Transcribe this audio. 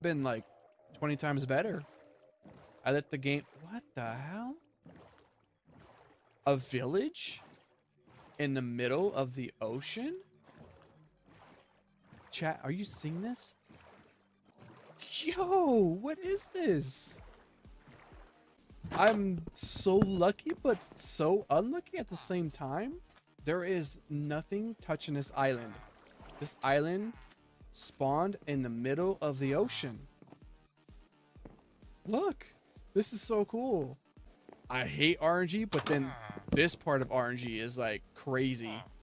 been like 20 times better. I let the game. What the hell? A village in the middle of the ocean? Chat, are you seeing this? Yo, what is this? I'm so lucky, but so unlucky at the same time. There is nothing touching this island. This island spawned in the middle of the ocean. Look, this is so cool. I hate RNG, but then this part of RNG is like crazy.